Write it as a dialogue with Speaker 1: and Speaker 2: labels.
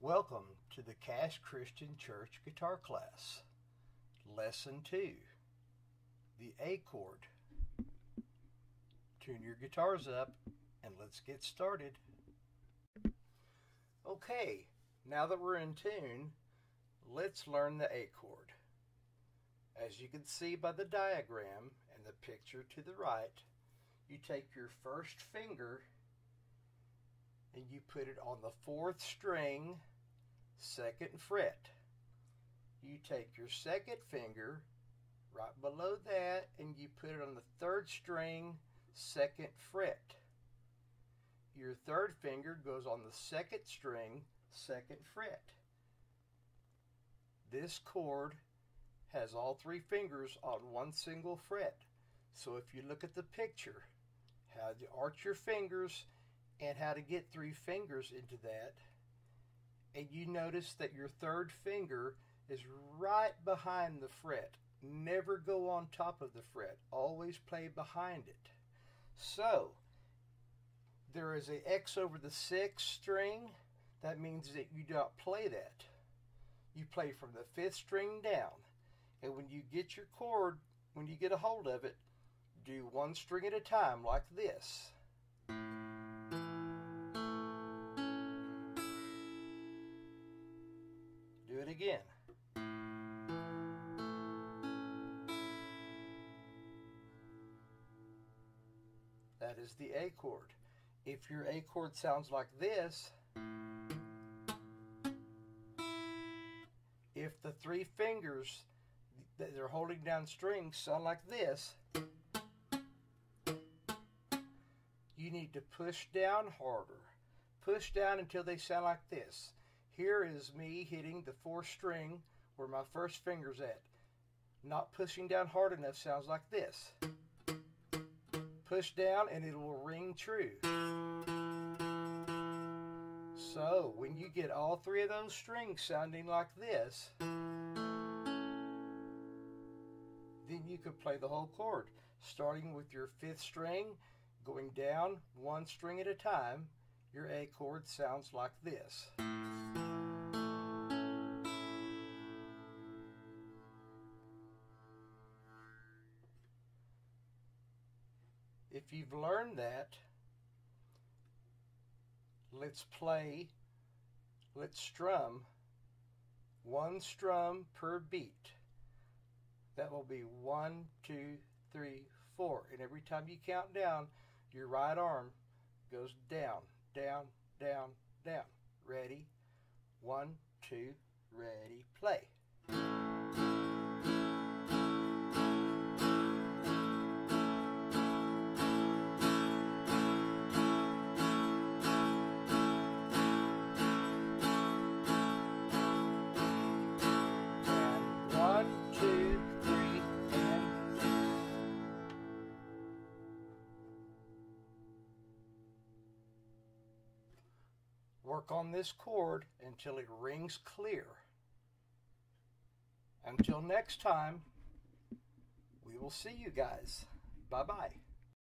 Speaker 1: Welcome to the Cache Christian Church guitar class. Lesson 2 The A chord. Tune your guitars up and let's get started. Okay, now that we're in tune, let's learn the A chord. As you can see by the diagram and the picture to the right, you take your first finger and you put it on the fourth string, second fret. You take your second finger right below that and you put it on the third string, second fret. Your third finger goes on the second string, second fret. This chord has all three fingers on one single fret. So if you look at the picture, how you arch your fingers and how to get three fingers into that. And you notice that your third finger is right behind the fret. Never go on top of the fret. Always play behind it. So, there is a X over the sixth string. That means that you don't play that. You play from the fifth string down. And when you get your chord, when you get a hold of it, do one string at a time like this. Again. That is the A chord. If your A chord sounds like this, if the three fingers that they're holding down strings sound like this, you need to push down harder. Push down until they sound like this. Here is me hitting the fourth string where my first finger's at. Not pushing down hard enough sounds like this. Push down and it will ring true. So when you get all three of those strings sounding like this, then you could play the whole chord, starting with your fifth string, going down one string at a time. Your A chord sounds like this. If you've learned that, let's play, let's strum one strum per beat. That will be one, two, three, four. And every time you count down, your right arm goes down, down, down, down. Ready? One, two, ready, play. Work on this chord until it rings clear. Until next time, we will see you guys. Bye bye.